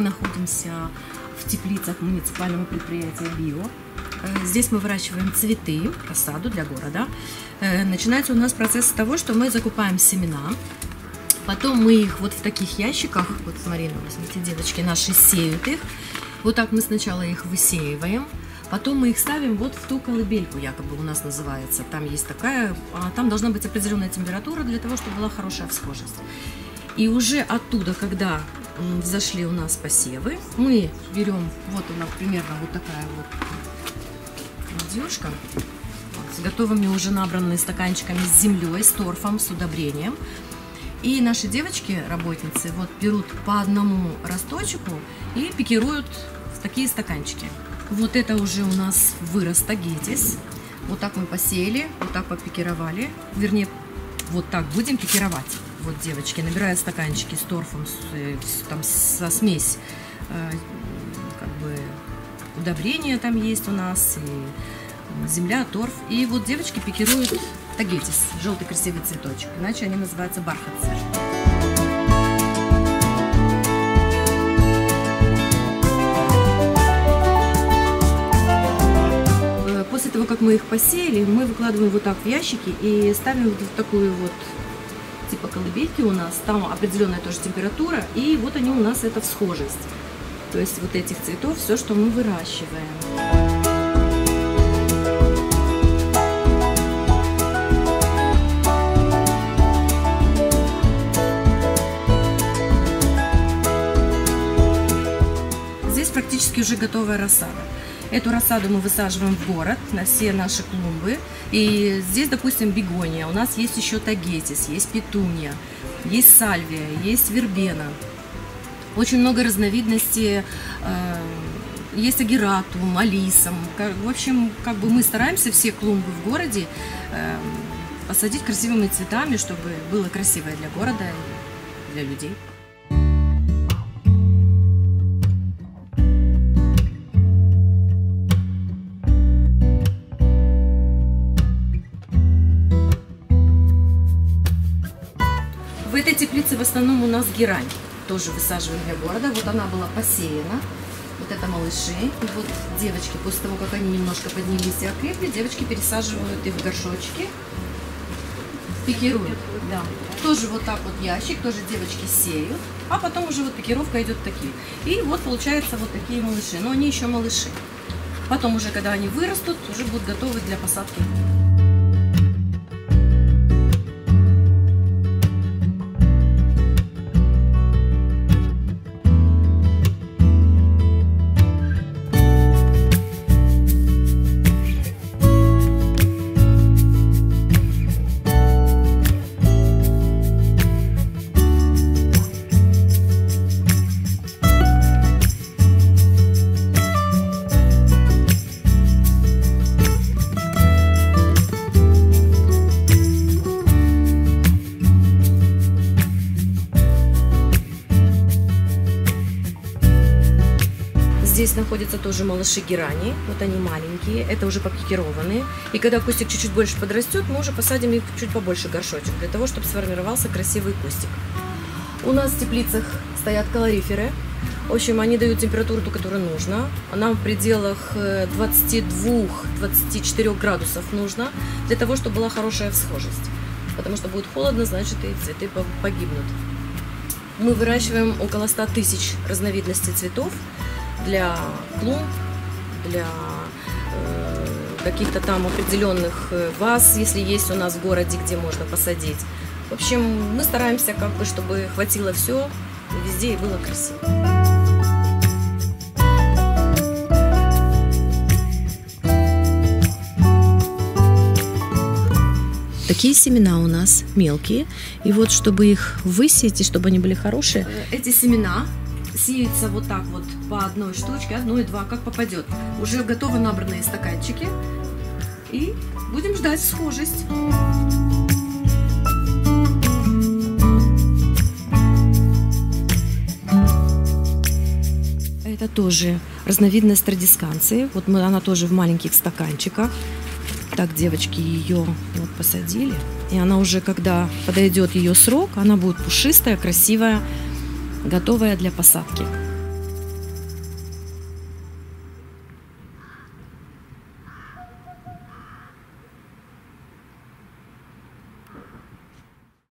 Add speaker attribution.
Speaker 1: находимся в теплицах муниципального предприятия «Био». Э, Здесь мы выращиваем цветы, рассаду для города. Э, Начинается у нас процесс с того, что мы закупаем семена, потом мы их вот в таких ящиках, вот Марина, возьмите, девочки наши сеют их. Вот так мы сначала их высеиваем, потом мы их ставим вот в ту колыбельку, якобы у нас называется. Там есть такая, а, там должна быть определенная температура для того, чтобы была хорошая всхожесть. И уже оттуда, когда взошли у нас посевы, мы берем, вот она примерно вот такая вот вот, с готовыми уже набранными стаканчиками с землей, с торфом, с удобрением. И наши девочки, работницы, вот берут по одному росточку и пикируют в такие стаканчики. Вот это уже у нас вырос тагетис. Вот так мы посеяли, вот так попикировали. Вернее, вот так будем пикировать. Вот, девочки, набирая стаканчики с торфом, с, э, там, со смесь, э, как бы удобрения там есть у нас, и земля, торф. И вот девочки пикируют тагетис, желтый красивый цветочек. Иначе они называются бархатцы. Э, После того, как мы их посеяли, мы выкладываем вот так в ящики и ставим вот в такую вот типа колыбельки у нас. Там определенная тоже температура, и вот они у нас это всхожесть. То есть вот этих цветов все, что мы выращиваем. Здесь практически уже готовая рассада. Эту рассаду мы высаживаем в город на все наши клумбы. И здесь, допустим, бегония. У нас есть еще тагетис, есть петуния, есть сальвия, есть вербена. Очень много разновидностей. э, Есть агератум, алисом. В общем, как бы мы стараемся все клумбы в городе э, посадить красивыми цветами, чтобы было красивое для города и для людей. Теплице в основном у нас герань. Тоже высаживаем для города. Вот она была посеяна. Вот это малыши. Вот девочки, после того, как они немножко поднялись и окрепли, девочки пересаживают их в горшочки. Пикируют. Да. Тоже вот так вот ящик, тоже девочки сеют. А потом уже вот пикировка идет такие. И вот получается вот такие малыши. Но они еще малыши. Потом уже, когда они вырастут, уже будут готовы для посадки. Находятся тоже малыши герани. Вот они маленькие. Это уже попикированные. И когда кустик чуть-чуть больше подрастет, мы уже посадим их чуть побольше горшочек, для того, чтобы сформировался красивый кустик. У нас в теплицах стоят калориферы. В общем, они дают температуру, ту, которую нужно. Нам в пределах э, 22-24 градусов нужно, для того, чтобы была хорошая всхожесть. Потому что будет холодно, значит и цветы по- погибнут. Мы выращиваем около 100 тысяч разновидностей цветов для клумб, для э, каких-то там определенных э, ваз, если есть у нас в городе, где можно посадить. В общем, мы стараемся, как бы, чтобы хватило все везде и было красиво. Такие семена у нас мелкие. И вот, чтобы их высеять, и чтобы они были хорошие, эти семена сеются вот так вот по одной штучке, одной, два, как попадет. Уже готовы набранные стаканчики. И будем ждать схожесть. Это тоже разновидность традисканции. Вот мы, она тоже в маленьких стаканчиках. Так девочки ее вот посадили. И она уже, когда подойдет ее срок, она будет пушистая, красивая, готовая для посадки.